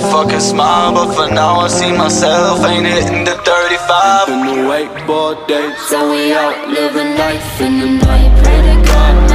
a fucking smile, but for now I see myself ain't hitting the 35. In the wakeboard days. So we out living life in the night. Pray to God